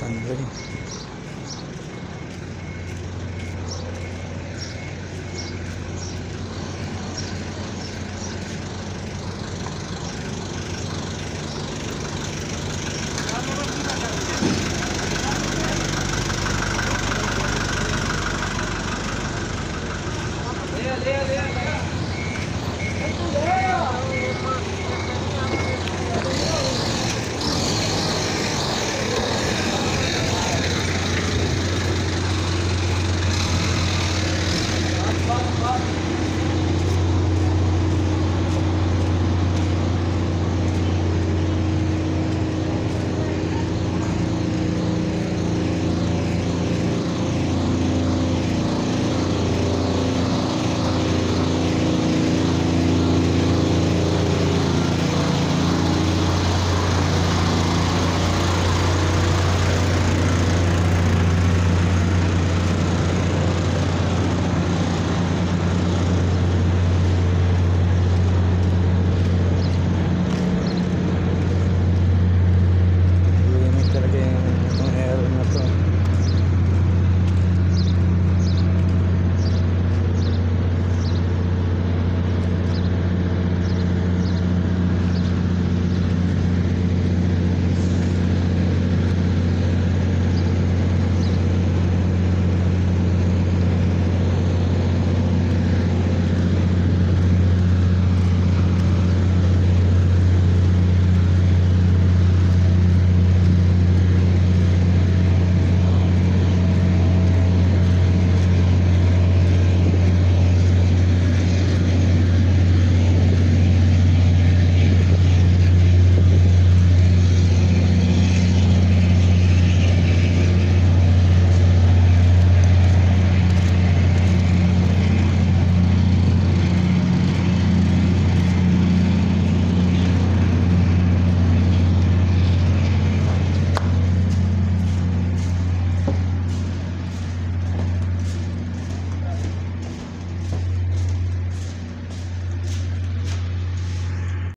Tangan.